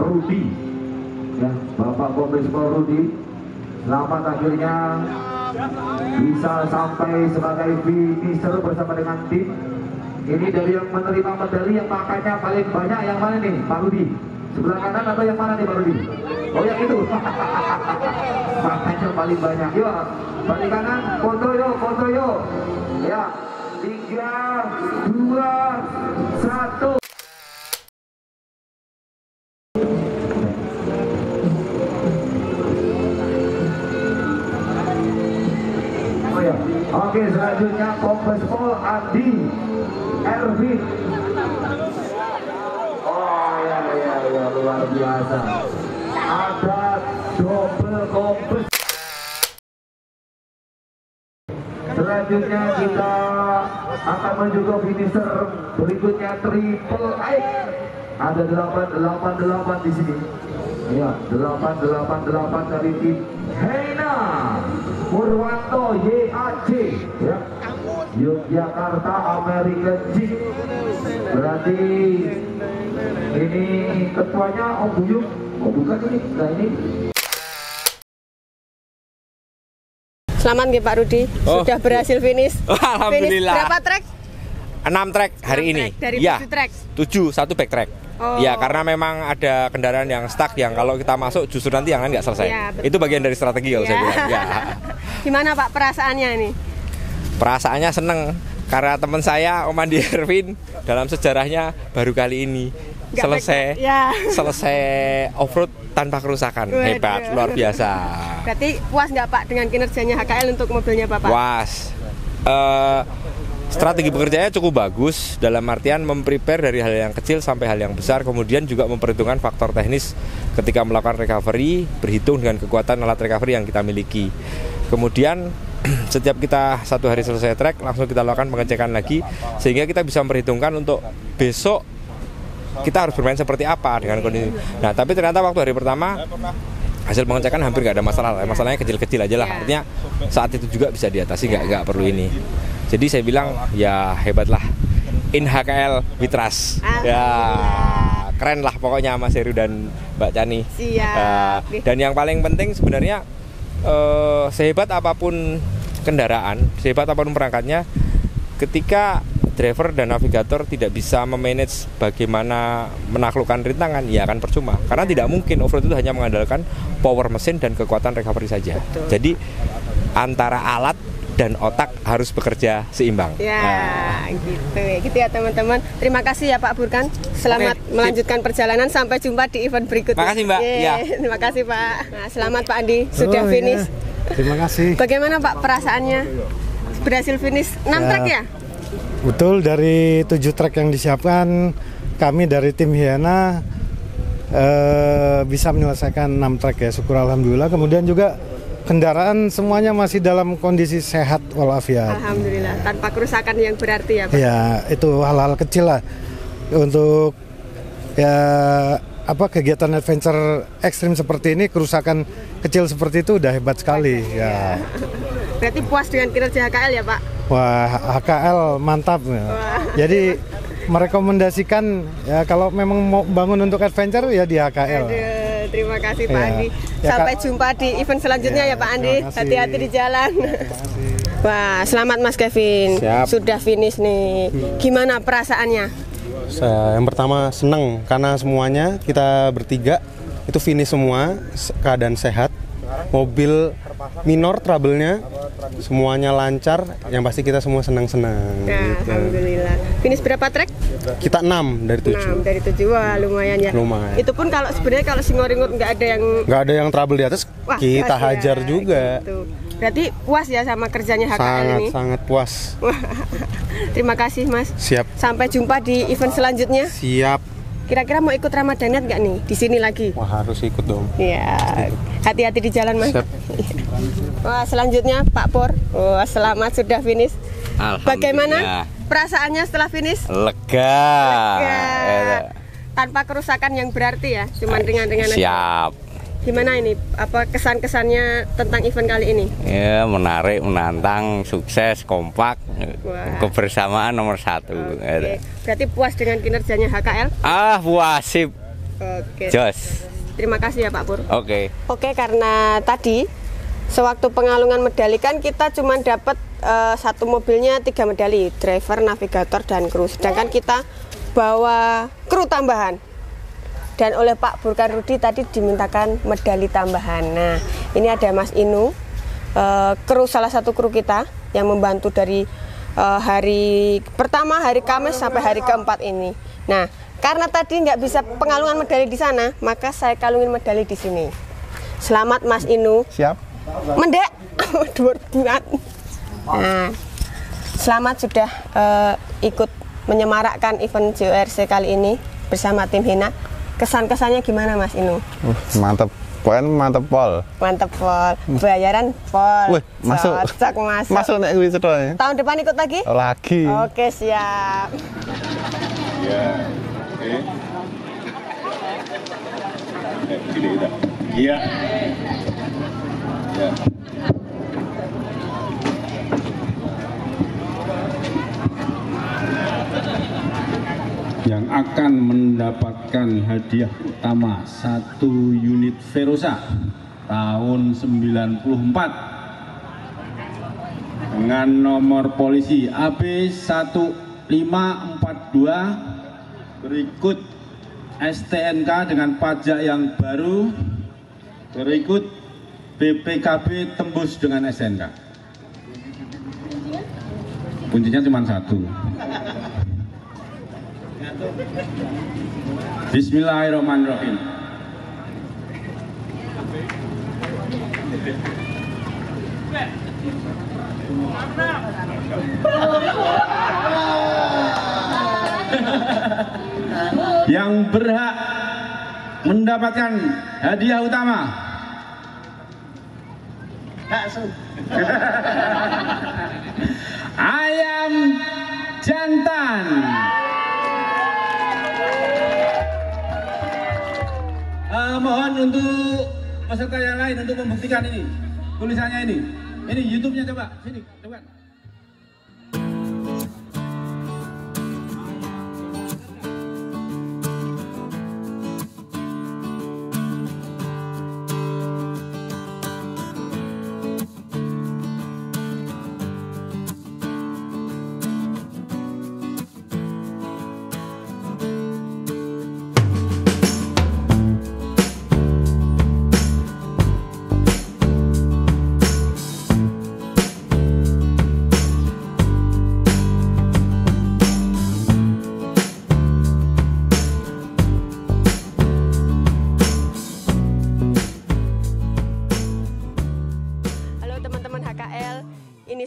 Rudi ya Bapak Kombes Pol Rudi selamat akhirnya bisa sampai sebagai finisher bersama dengan tim. Ini dari yang menerima medali yang makanya paling banyak yang mana nih Pak Rudi sebelah kanan atau yang mana nih Pak Rudi oh yang itu. Makanya paling banyak. Yuk balik kanan. Foto yuk foto yuk. Ya tiga dua selanjutnya Kombes Pol Adi Ervin. Oh ya ya ya luar biasa. Ada double kombes. Selanjutnya kita akan menuju ke finisher berikutnya triple X. Ada 888 di sini. Ya, 888 dari tim Purwanto YAC ya. Yogyakarta American Jeep. Berarti ini ketuanya Om Buyung. Oh bukan ini, nah ini Selamat nggih Pak Rudi, Oh. sudah berhasil finish. Alhamdulillah. Finish berapa track? 6 track hari Enam ini. track, dari ya. tujuh track? 7, satu back track. Oh. Ya, karena memang ada kendaraan yang stuck yang kalau kita masuk justru nanti yang lain nggak selesai. Ya, betul. Itu bagian dari strategi kalau saya Ya. bilang. Ya. Gimana Pak perasaannya ini? Perasaannya seneng karena teman saya Om Andi Ervin dalam sejarahnya baru kali ini Nggak selesai ya. selesai off-road tanpa kerusakan. Waduh. Hebat, luar biasa. Berarti puas nggak Pak dengan kinerjanya HKL untuk mobilnya Bapak? Was. Eh, strategi bekerjanya cukup bagus dalam artian memprepare dari hal yang kecil sampai hal yang besar kemudian juga memperhitungkan faktor teknis ketika melakukan recovery berhitung dengan kekuatan alat recovery yang kita miliki kemudian setiap kita satu hari selesai track langsung kita lakukan pengecekan lagi sehingga kita bisa memperhitungkan untuk besok kita harus bermain seperti apa dengan kondisi nah tapi ternyata waktu hari pertama hasil pengecekan hampir nggak ada masalah lah. masalahnya kecil-kecil aja lah Ya. artinya saat itu juga bisa diatasi nggak nggak perlu ini jadi saya bilang ya hebatlah. In HKL Witras. Ya keren lah pokoknya Mas Heru dan Mbak Chani Siap. Eh, dan yang paling penting sebenarnya eh, sehebat apa pun kendaraan sehebat apa pun perangkatnya ketika driver dan navigator tidak bisa memanage bagaimana menaklukkan rintangan ya akan percuma. Karena tidak mungkin off-road itu hanya mengandalkan power mesin dan kekuatan recovery saja. Betul. jadi antara alat dan otak harus bekerja seimbang Ya, Nah, gitu. Gitu ya teman-teman. Terima kasih ya Pak Burkan. Selamat Oke, sip. melanjutkan perjalanan sampai jumpa di event berikutnya. Makasih, Mbak. Yeay, Ya. Terima kasih Pak. Nah, selamat Pak Andi sudah Oh, finish. iya. Terima kasih. Bagaimana Pak perasaannya? Berhasil finish 6 Ya. track ya? Betul dari tujuh trek yang disiapkan, kami dari tim Hiana eh, bisa menyelesaikan enam trek ya, syukur alhamdulillah. Kemudian juga kendaraan semuanya masih dalam kondisi sehat walafiat. Alhamdulillah tanpa kerusakan yang berarti ya Pak. Ya itu hal-hal kecil lah untuk ya apa kegiatan adventure ekstrim seperti ini kerusakan kecil seperti itu udah hebat sekali ya. Berarti puas dengan kinerja HKL ya Pak? Wah, HKL mantap ya. Jadi merekomendasikan ya kalau memang mau bangun untuk adventure ya di HKL. Aduh, terima kasih Pak Ya. Andi. Ya, Sampai Kak. jumpa di event selanjutnya Ya, ya, Pak Andi. Hati-hati di jalan. Wah, selamat Mas Kevin. Siap. Sudah finish nih. Gimana perasaannya? Saya yang pertama senang karena semuanya kita bertiga itu finish semua se- keadaan sehat. Mobil minor trouble-nya semuanya lancar. Yang pasti kita semua senang-senang. Nah, gitu. alhamdulillah. Finish berapa trek? Kita 6 dari 7. 6 dari 7. Wah, lumayan ya. Lumayan. Itu pun kalau sebenarnya kalau singoringut nggak ada yang Nggak ada yang trouble di atas, wah, kita ya, hajar juga. gitu. Berarti puas ya sama kerjanya HKL Sangat ini. sangat puas. Wah, terima kasih Mas. Siap. Sampai jumpa di event selanjutnya. Siap. Kira-kira mau ikut Ramadanat nggak nih di sini lagi? Wah, harus ikut dong. Iya, hati-hati di jalan mas. Wah, selanjutnya Pak Pur. Wah, selamat sudah finish. Bagaimana perasaannya setelah finish? lega, Ya, Eh, tanpa kerusakan yang berarti ya, cuman ringan-ringan aja. siap Gimana ini? Apa kesan-kesannya tentang event kali ini? Ya menarik, menantang, sukses, kompak, Wah. kebersamaan nomor satu. Oke, berarti puas dengan kinerjanya HKL? Ah wasip, Oke. Jos. Terima kasih ya Pak Pur. Oke. Oke, karena tadi sewaktu pengalungan medali kan kita cuma dapat uh, satu mobilnya tiga medali, driver, navigator, dan kru. Sedangkan kita bawa kru tambahan. Dan oleh Pak Burkan Rudi tadi dimintakan medali tambahan. Nah, ini ada Mas Inu, uh, kru salah satu kru kita yang membantu dari uh, hari pertama hari Kamis sampai hari keempat ini. Nah, karena tadi nggak bisa pengalungan medali di sana, maka saya kalungin medali di sini. Selamat Mas Inu. Siap. Mendek. Dua buat. Nah, selamat sudah uh, ikut menyemarakkan event JORC kali ini bersama tim Hina. Kesan-kesannya gimana Mas Inu? Uh, mantep. Poin mantep pol. Mantep pol. Bayaran pol. Wih, masuk. Cocok masuk. Masuk nek kuwi cetha. Tahun depan ikut lagi? Oh, lagi. Oke, siap. Ya. Oke. Eh, gini kita. Iya. Ya. yang akan mendapatkan hadiah utama satu unit Verosa tahun 94 dengan nomor polisi AB 1542 berikut STNK dengan pajak yang baru berikut BPKB tembus dengan SNK kuncinya cuma satu Bismillahirrahmanirrahim. Yang berhak mendapatkan hadiah utama ayam jantan. Uh, mohon untuk peserta yang lain untuk membuktikan ini tulisannya ini. Ini YouTube-nya coba sini coba.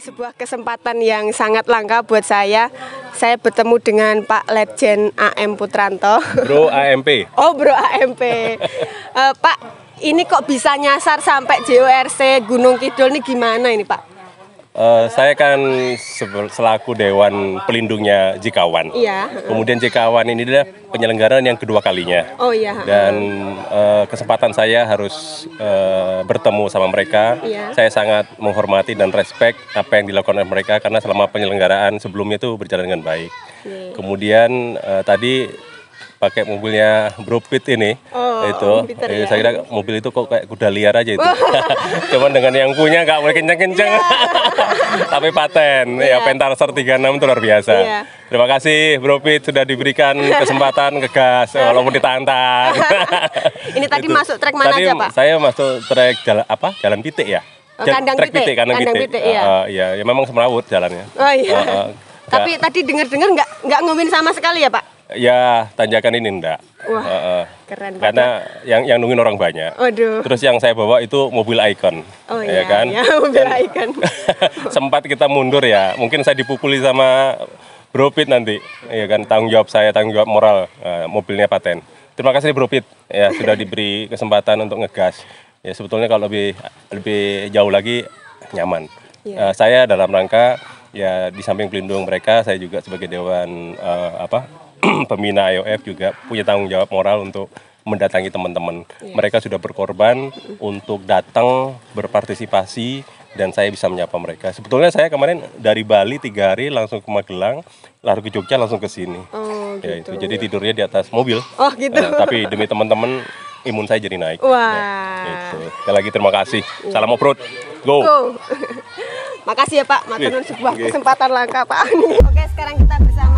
Sebuah kesempatan yang sangat langka buat saya. Saya bertemu dengan Pak Legend AM Putranto. Bro AMP. Oh, Bro AMP. uh, Pak, ini kok bisa nyasar sampai JORC Gunung Kidul ini gimana ini, Pak? Uh, saya kan selaku Dewan Pelindungnya Jikawan. Iya. Kemudian Jikawan ini adalah penyelenggaraan yang kedua kalinya. Oh iya. Dan uh, kesempatan saya harus uh, bertemu sama mereka. Iya. Saya sangat menghormati dan respect apa yang dilakukan oleh mereka karena selama penyelenggaraan sebelumnya itu berjalan dengan baik. Iya. Kemudian uh, tadi pakai mobilnya Bro Pit ini. Oh, itu. Peter, eh, ya. saya kira mobil itu kok kayak kuda liar aja itu. Cuman dengan yang punya nggak boleh kenceng-kenceng. Tapi paten. Ya Iya. Pentarser 36 itu luar biasa. Iya. terima kasih Bro Pit sudah diberikan kesempatan ngegas walaupun ditantang Ini tadi Itu. masuk trek mana Tadi aja, Pak? saya masuk trek jalan apa? Jalan pitik ya? Oh, Jal- kandang trek pitik, kandang, kandang pitik, pitik, iya. Uh, iya. Ya memang semrawut jalannya. Oh iya. Uh, uh, Tapi tadi dengar-dengar nggak nggak ngomongin sama sekali ya, Pak? Ya, tanjakan ini enggak. Wah, Heeh. keren banget. Karena yang yang nungguin orang banyak. Waduh. Terus yang saya bawa itu mobil icon. Oh ya iya, kan? iya, mobil icon. Sempat kita mundur ya. Mungkin saya dipukuli sama Bro Pit nanti. Ya kan, tanggung jawab saya, tanggung jawab moral eh, mobilnya paten. Terima kasih Bro Pit ya sudah diberi kesempatan untuk ngegas. Ya sebetulnya kalau lebih lebih jauh lagi nyaman. Iya. Eh, saya dalam rangka ya di samping pelindung mereka, saya juga sebagai dewan eh, apa pembina IOF juga punya tanggung jawab moral untuk mendatangi teman-teman. Mereka sudah berkorban untuk datang berpartisipasi dan saya bisa menyapa mereka. Sebetulnya saya kemarin dari Bali tiga hari langsung ke Magelang, lalu ke Jogja langsung ke sini. Oh Ya itu. Jadi tidurnya di atas mobil. Oh, gitu. Eh, tapi demi teman-teman imun saya jadi naik. Wah. Gitu. Sekali lagi terima kasih. Salam off Go. Go. Makasih ya Pak, maturnuun Oke. sebuah Oke. kesempatan langka Pak. Oke, sekarang kita bersama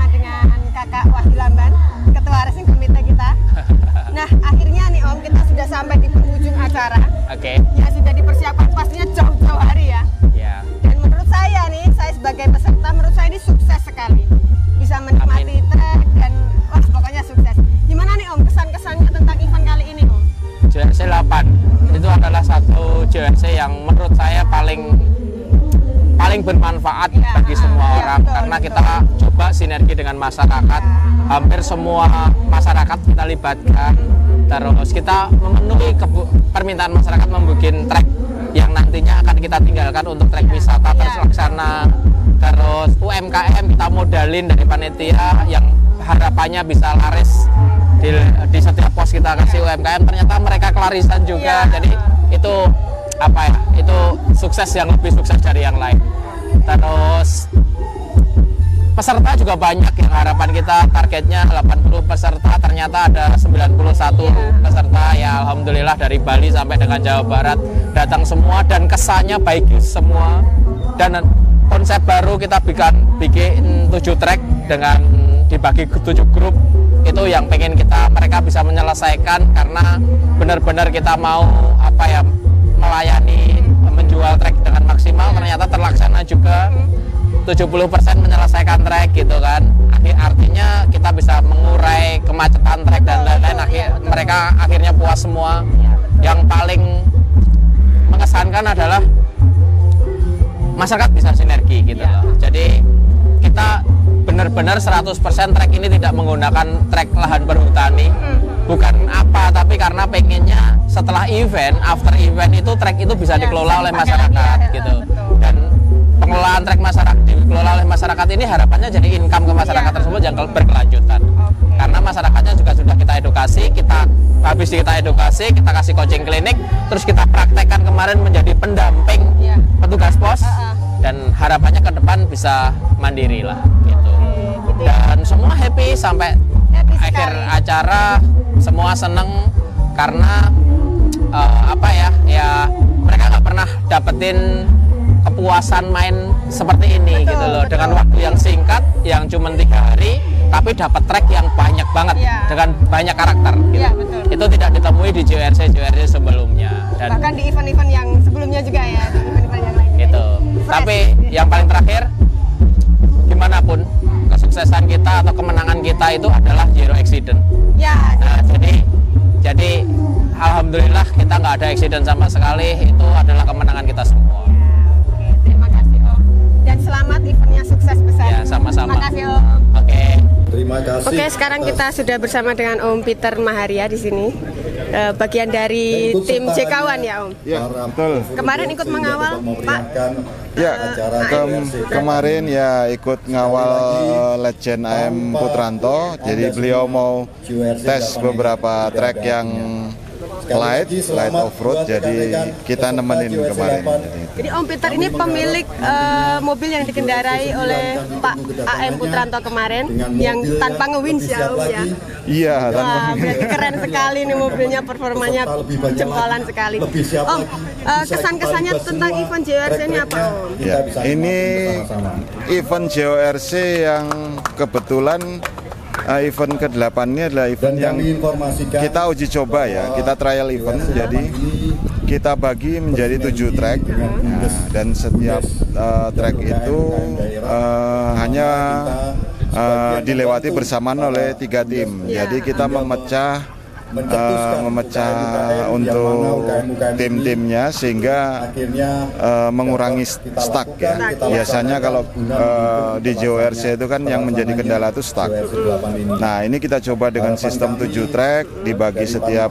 masyarakat. Hampir semua masyarakat kita libatkan. Terus kita memenuhi permintaan masyarakat membuat trek yang nantinya akan kita tinggalkan untuk trek wisata Iya. terlaksana. Terus UMKM kita modalin dari panitia yang harapannya bisa laris di, di setiap pos kita kasih UMKM. Ternyata mereka kelarisan juga. Iya. jadi itu apa ya? Itu sukses yang lebih sukses dari yang lain. Terus peserta juga banyak yang harapan kita targetnya 80 peserta ternyata ada 91 peserta. Ya Alhamdulillah dari Bali sampai dengan Jawa Barat datang semua dan kesannya baik semua. Dan konsep baru kita bikin bikin 7 track dengan dibagi ke 7 grup itu yang pengen kita mereka bisa menyelesaikan karena benar-benar kita mau apa ya melayani menjual track dengan maksimal. Ternyata terlaksana juga 70% menyelesaikan trek gitu kan. Artinya kita bisa mengurai kemacetan trek dan lain-lain. Akhir mereka akhirnya puas semua. Yang paling mengesankan adalah masyarakat bisa sinergi gitu loh. Jadi kita benar-benar 100% trek ini tidak menggunakan trek lahan perhutani. Bukan apa tapi karena pengennya setelah event after event itu trek itu bisa Ya, dikelola oleh masyarakat ya, gitu pengelolaan trek masyarakat dikelola oleh masyarakat ini harapannya jadi income ke masyarakat Iya. tersebut yang berkelanjutan karena masyarakatnya juga sudah kita edukasi kita habis kita edukasi kita kasih coaching klinik terus kita praktekkan kemarin menjadi pendamping Iya. petugas pos dan harapannya ke depan bisa mandiri lah gitu gitu ya. dan semua happy sampai Happy akhir acara semua seneng karena eh, apa ya ya mereka nggak pernah dapetin kepuasan main seperti ini Betul, gitu loh betul. dengan waktu yang singkat yang cuma tiga hari tapi dapat track yang banyak banget Iya. dengan banyak karakter gitu. Iya, betul. itu tidak ditemui di JRC JRC sebelumnya dan Bahkan di event-event yang sebelumnya juga ya, di event-event yang lain. itu tapi yang paling terakhir gimana pun kesuksesan kita atau kemenangan kita itu adalah zero accident Ya, Nah, jadi jadi alhamdulillah kita nggak ada accident sama sekali. Itu adalah kemenangan kita Terima kasih. Oke, sekarang kita sudah bersama dengan Om Peter Maharia di sini. Eh, bagian dari Ikut tim hanya ya Om. Ya, betul. Kemarin ikut mengawal, memeriahkan Ya, acara kem- kemarin ya ikut ngawal Legend AM Putranto. Jadi beliau mau tes beberapa track yang light, light off road. Jadi kita nemenin kemarin. Jadi Jadi Om Peter ini pemilik eh, mobil yang dikendarai oleh Pak AM Putranto kemarin yang tanpa ngewins ya Om ya. Iya, Wah, tanpa berarti keren sekali nih mobilnya, performanya jempolan sekali. Om, eh, kesan-kesannya tentang event JRC ini apa Om? Ya, ini event JORC yang kebetulan uh, event ke-8 ini adalah event yang kita uji coba ya, kita trial event. Jadi kita bagi menjadi tujuh track Nah, dan setiap uh, track itu uh, hanya uh, dilewati bersamaan oleh tiga tim. Jadi kita memecah uh, memecah untuk tim-timnya sehingga akhirnya eh, mengurangi stuck ya. Biasanya kalau eh, di JORC itu kan yang menjadi kendala itu stuck. Nah ini kita coba dengan sistem 7 track, dibagi setiap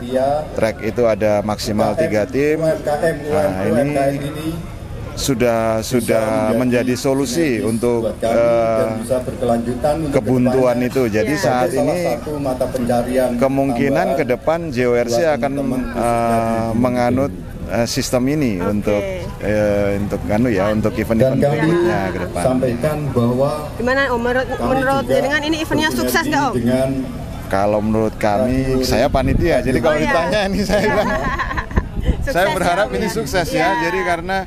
track itu ada maksimal tiga tim. Nah ini sudah sudah menjadi solusi untuk kami dan bisa berkelanjutan untuk kebuntuan ke depannya. itu. Jadi Ya. saat ini satu mata pencarian kemungkinan ke depan JORC akan di- menganut eh, sistem ini untuk eh, untuk anu ya untuk event-event kami berikutnya ke depan. sampaikan bahwa Gimana Om menurut, kami menurut juga jenengan ini eventnya sukses nggak Om? dengan Kalau menurut kami, saya panitia. Jadi kalau Oh, ditanya ini saya bilang, saya ya, berharap Om, ini ya? sukses Iya. ya. Jadi karena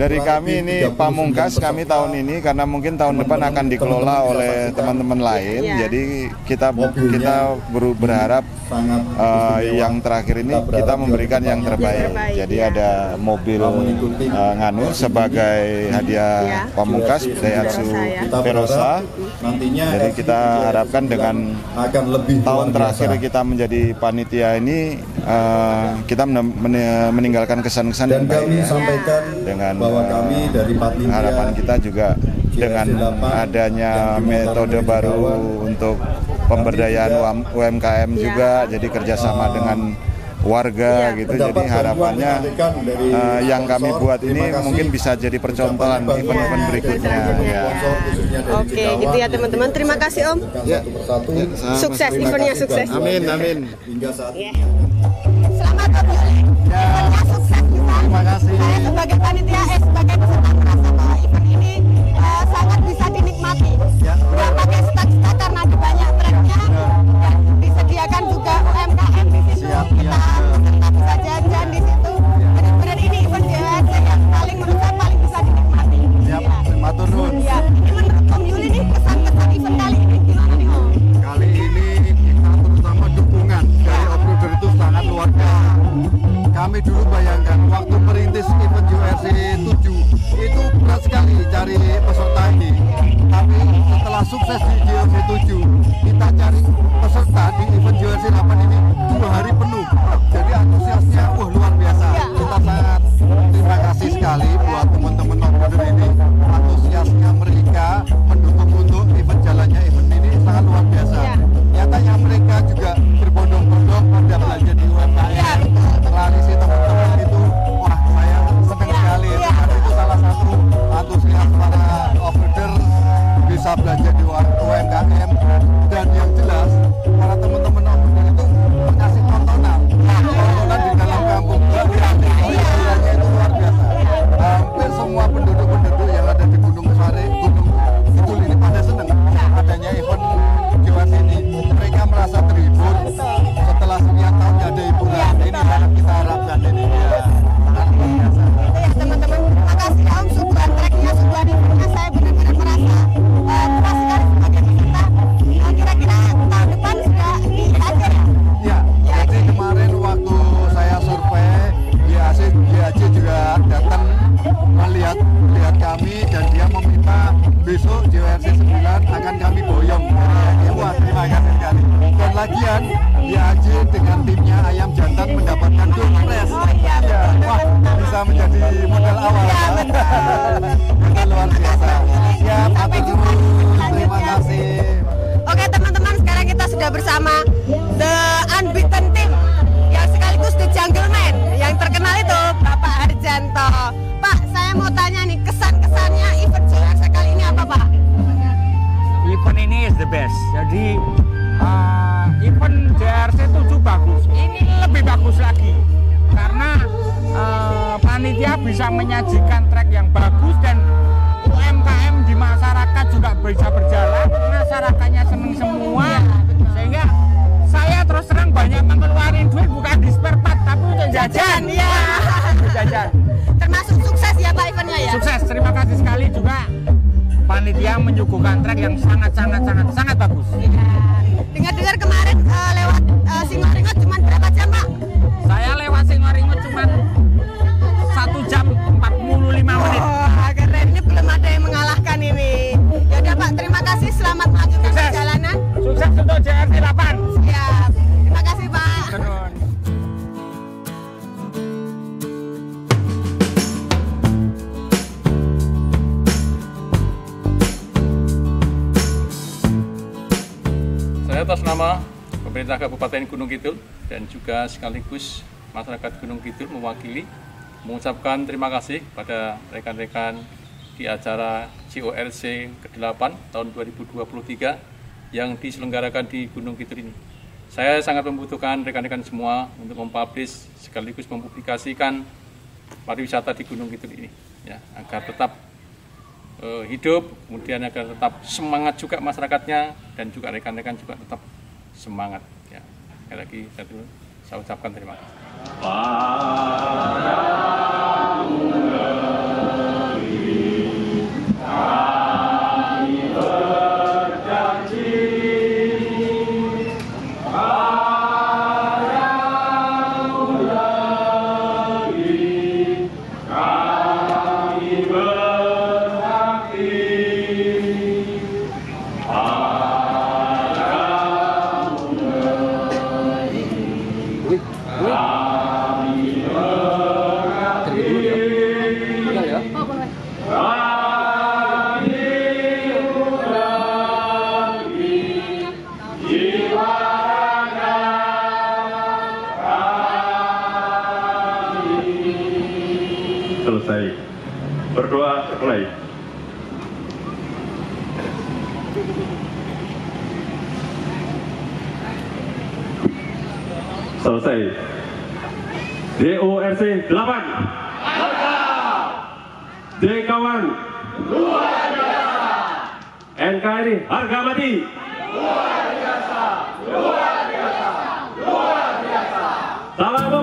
dari kami ini pamungkas kami tahun ini karena mungkin tahun depan akan dikelola oleh teman-teman lain. Iya. Jadi kita kita ber- berharap eh, yang terakhir ini kita memberikan yang terbaik. terbaik, Jadi iya. ada mobil eh, nganu sebagai Iya. hadiah pamungkas Daihatsu ya. nantinya Jadi kita harapkan dengan akan lebih tahun terakhir kita menjadi panitia ini eh, kita men- men- meninggalkan kesan-kesan dan yang baik kami ya. sampaikan dengan bahwa eh, kami dari panitia harapan kita juga dengan adanya metode baru untuk pemberdayaan UM- UMKM juga jadi kerjasama dengan warga gitu jadi harapannya eh, yang kami buat ini mungkin bisa jadi percontohan event-event berikutnya ya. Oke, gitu ya teman-teman. Terima kasih Om. Ya. persatu Sukses, eventnya sukses. Amin amin. hingga saat ini. Selamat Om Yuli. Eventnya sukses. Terima kasih. Saya sebagai panitia, eh sebagai peserta merasa bahwa event ini eh, sangat bisa dinikmati. Kami dulu bayangkan waktu merintis event URC 7 itu berat sekali cari peserta ini. Tapi setelah sukses di URC 7, kita bersama The Unbeaten Team yang sekaligus The Jungleman yang terkenal itu Bapak Harjanto Pak saya mau tanya nih kesan-kesannya event JRC kali ini apa Pak? event ini is the best. Jadi uh, event JRC 7 bagus. Ini lebih bagus lagi karena uh, panitia bisa menyajikan track yang bagus dan UMKM di masyarakat juga bisa berjalan. Masyarakatnya seneng semua sehingga saya terus terang banyak mengeluarkan duit bukan di spare part tapi untuk jajan. Iya. jajan. Termasuk sukses ya Pak eventnya ya? Sukses. Terima kasih sekali juga panitia menyuguhkan track yang sangat sangat sangat sangat bagus. Dengar-dengar kemarin eh, lewat uh, Singoringo cuma berapa jam Pak? Saya lewat Singoringo cuma satu jam 45 menit. Oh, keren ini belum ada yang mengalahkan ini. Ya udah Pak, terima kasih selamat melanjutkan perjalanan. Sukses untuk JRC pemerintah Kabupaten Gunung Kidul dan juga sekaligus masyarakat Gunung Kidul mewakili mengucapkan terima kasih pada rekan-rekan di acara CORC ke-8 tahun 2023 yang diselenggarakan di Gunung Kidul ini. Saya sangat membutuhkan rekan-rekan semua untuk mempublish sekaligus mempublikasikan pariwisata di Gunung Kidul ini. ya agar tetap eh, hidup, kemudian agar tetap semangat juga masyarakatnya dan juga rekan-rekan juga tetap semangat. Ya, sekali lagi saya, saya ucapkan terima kasih. DORC 8 D kawan. Luar biasa NKRI harga mati. Luar biasa luar biasa luar biasa salam